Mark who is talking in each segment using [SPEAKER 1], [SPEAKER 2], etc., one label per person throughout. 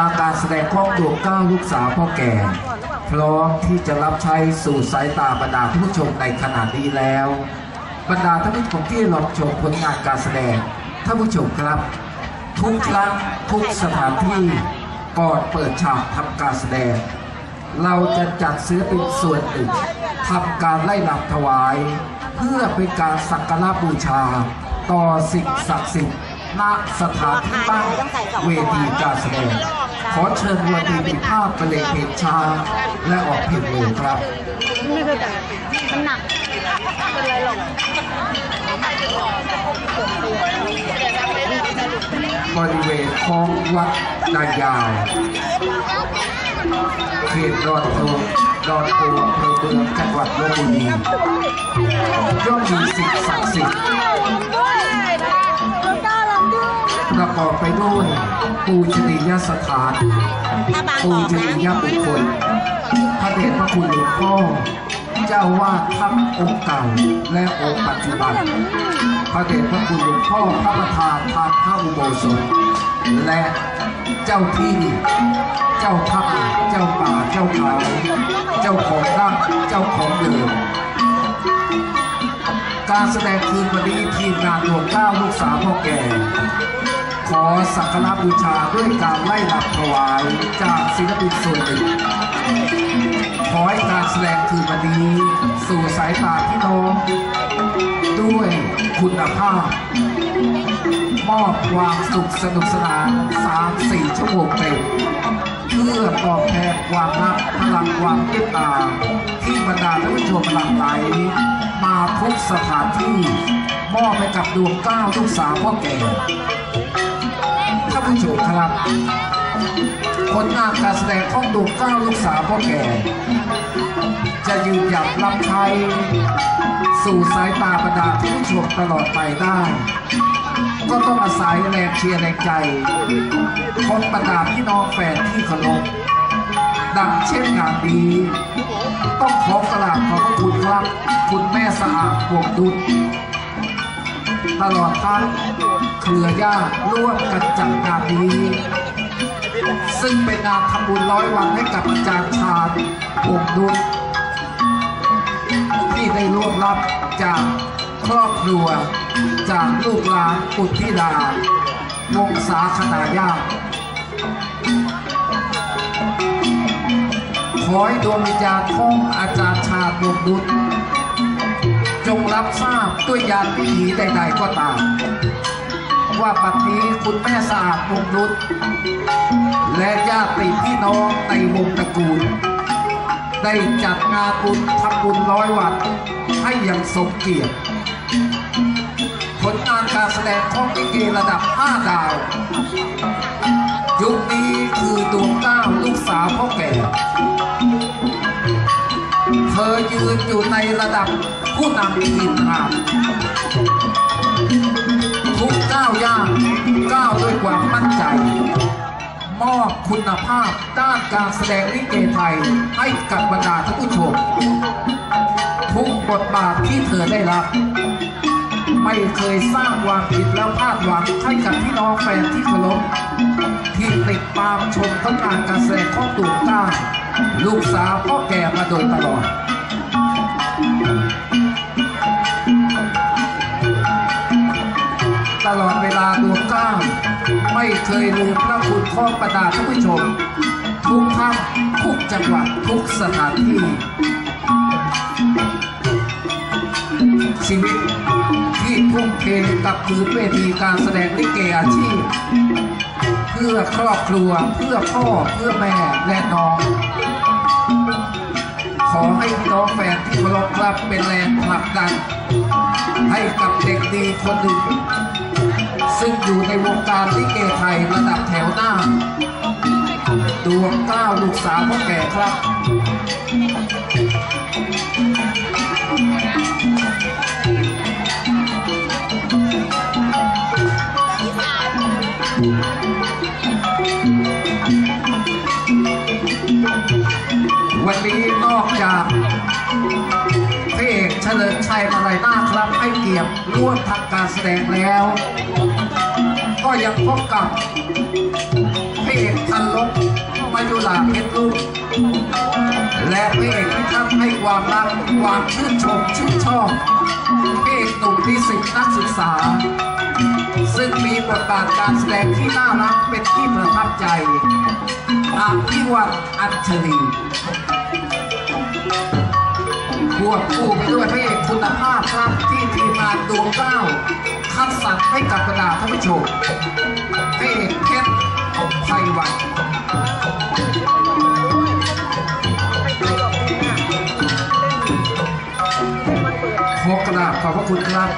[SPEAKER 1] อาการแสดงของดวงเก้าวลูกสาวพ่อแก่ พร้อมที่จะรับใช้สู่สายตาบรรดาผู้ชมในขณะนี้แล้ว บรรดาท่านผู้ชมที่รับชมผลงานการแสดงท่านผู้ชมครับ ทุกครั้งทุกสถานที่ก่อนเปิดฉากทำการแสดง เราจะจัดซื้อเป็นส่วนหนึ่งทำการไล่ลำถวาย เพื่อเป็นการสักการะบูชา ต่อสิ่งศักดิ์สิทธิ์ณสถานที่ตั้งเวทีการแสดง ขอเชิญวัวดีมีภาพประเลงเพลงช้าและออกเพลงเร็วครับ
[SPEAKER 2] ไม่เคยแต่มันหนักเป็นไรหรอก
[SPEAKER 1] บริเวณของวัดนายาวเขตดอนโพดอนโพอำเภอเมืองจังหวัดลบบุรีย่อมมีสิ่งศักดิ์สิทธิ์ ประกอบไปด้วยปูชนียสถาน
[SPEAKER 2] ถ้าบาง
[SPEAKER 1] ปู
[SPEAKER 2] บอก
[SPEAKER 1] ช
[SPEAKER 2] นะ
[SPEAKER 1] นียบุคคล พระเดชพระคุณหลวงพ่อ เจ้าวาดทั้งองค์เก่าและองค์ปัจจุบัน พระเดชพระคุณหลวงพ่อพระประธานทางพระอุโบสถ และเจ้าที่เจ้าท่าเจ้าป่าเจ้าเขาเจ้าของร่างเจ้าของเดิมการแสดงคืนวันนี้ทีมงานดวงเก้าลูกสาวพ่อแก่ ขอสักการะบูชาด้วยการไล่ลำถวายจากศิลปินส่วนหนึ่งขอให้การแสดงคืนวันนี้ สู่สายตาพี่น้อง ด้วยคุณภาพ มอบความสุขสนุกสนาน3-4ชั่วโมงเต็มเพื่อตอบแทนความรักพลังความเมตตา ที่บรรดาท่านผู้ชมหลั่งไหลมาทุกสถานที่ มอบให้กับดวงเก้าลูกสาวพ่อแก่ ท่านผู้ชครับผลงานการแสดงของดวงเก้าลูกสาวพ่อแก่ จะยืนหยัดรับใช้สู่สายตาบรรดาผู้ชมตลอดไปได้ ก็ต้องอาศัยแรงเชียร์แรงใจของบรรดาพี่น้องแฟนที่เคารพดังเช่นงานดีต้องขอกราบขอบพระคุณครับ คุณแม่สะอาดวงดุล ตลอดทั้งเครือญาติร่วมกันจัดงานนี้ ซึ่งเป็นงานทำบุญร้อยวันให้กับอาจารย์ชาญวงดุลที่ได้ร่วมรับจากครอบครัวจากลูกหลานปุตธิดาวงศาคณาญาติขอให้ดวงวิญญาณของอาจารย์ชาญวงดุล งรับทราบด้วยยานวิถีใดๆก็ตาม ว่าปัจนี้คุณแม่สะอาดวงดุลและญาติพี่น้องในวงตระกูล ได้จัดงานบุญทำบุญร้อยวันให้อย่างสมเกียรติผลงานการแสดงของลิเกระดับ 5 ดาว ยุคนี้คือดวงเก้าลูกสาวพ่อแก่ อยืนอยู่ในระดับผู้นำทีมงานทุกก้าวย่างก้าวด้วยความมั่นใจ มอบคุณภาพด้านการแสดงลิเกไทยให้กับบรรดาท่านผู้ชม ทุกบทบาทที่เธอได้รับไม่เคยสร้างความผิดแล้วพลาดหวังให้กับพี่น้องแฟนที่เคารพที่ติดตามชมผลงานการแสดงของตูนต้าลูกสาวพ่อแก่มาโดยตลอด ไม่เคยลืมพระคุณของประดาท่านผู้ชม ทุกท่านทุกจังหวัดทุกสถานที่ ชีวิตที่ทุ่มเทกับคืนเวทีการแสดงลิเกอาชีพ เพื่อครอบครัวเพื่อพ่อเพื่อแม่และน้องขอให้พี่น้องแฟนที่เคารพครับเป็นแรงผลักดัน ให้กับเด็กดีคนหนึ่ง อยู่ในวงการลิเกไทยระดับแถวหน้า ดวงเก้าลูกสาวพ่อแก่ครับวันนี้นอกจากพระเอกเฉลิมชัยมาลัยนาคครับให้เกียรติร่วมทำการแสดงแล้ว ก็ยังพบกับพระเอกพันลบมายุราเพชรลูกและพระเอกที่ทำให้ความรักความชื่นชมชื่นชอบพระเอกหนุ่มนิสิตนักศึกษา ซึ่งมีบทบาทการแสดงที่น่ารักเป็นที่ประทับใจอาภิวัตอัญชลีควบคู่ไปด้วยพระเอกคุณภาพครับที่ทีมงานดวงเก้า คัดสรรให้กับบรรดาท่านผู้ชมพระเอกเพชรไพวันขอกราบขอบพระคุณครับ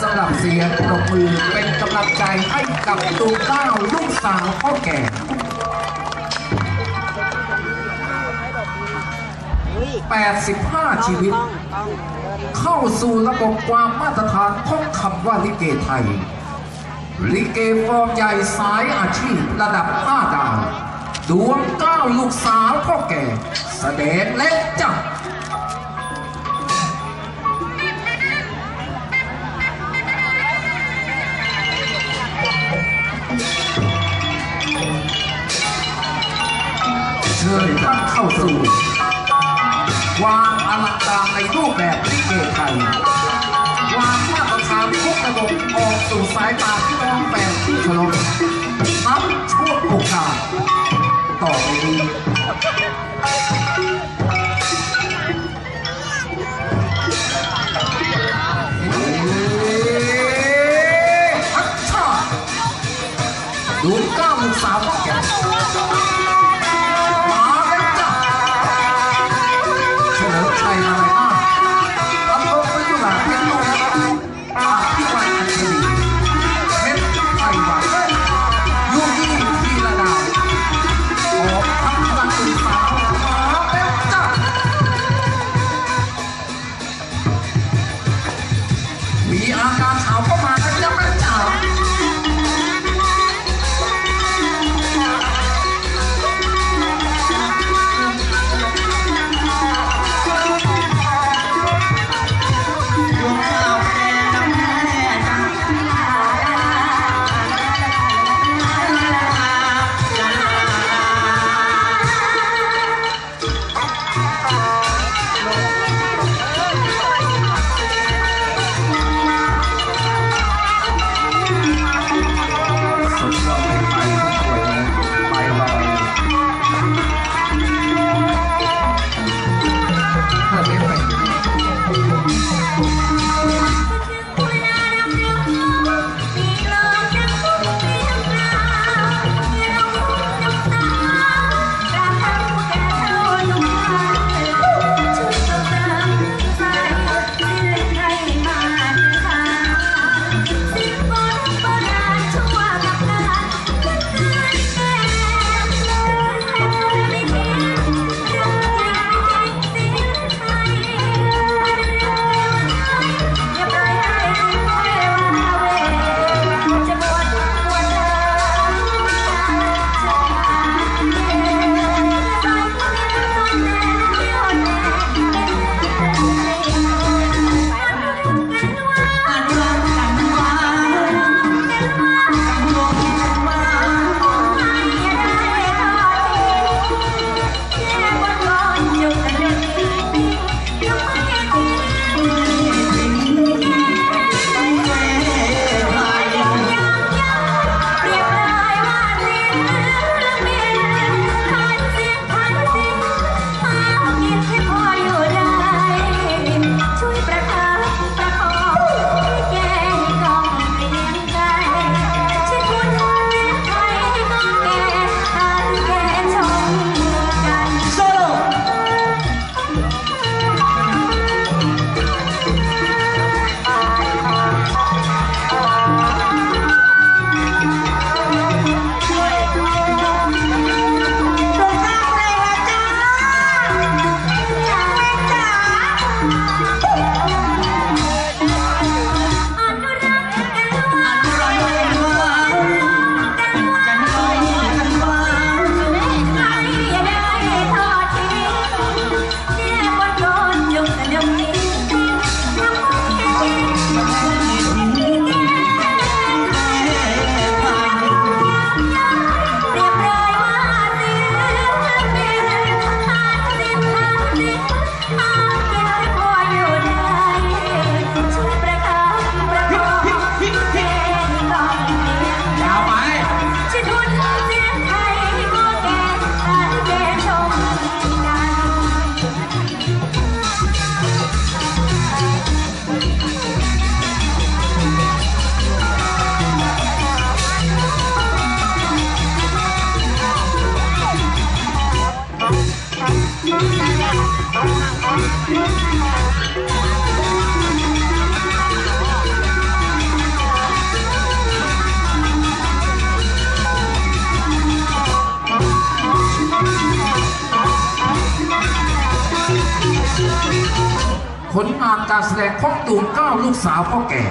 [SPEAKER 1] สำหรับเสียงปรบมือเป็นกำลังใจให้กับตูเต้าลูกสาวพ่อแก่85 ชีวิต เข้าสู่ระบบความมาตรฐานท่องคำว่าลิเกไทย ลิเกฟอร์มใหญ่สายอาชีพระดับ5ดาว ดวงก้าลูกสาวพ่อแก่ แสดงเล็กจังเชิญท่านเข้าสู่ ความอลังการในรูปแบบ ลิเกไทยความมาตรฐานทุกระบบออกสู่สายตาที่น้องแฟนที่เคารพ การแสดงของตูนเก้าลูกสาวพ่อแก่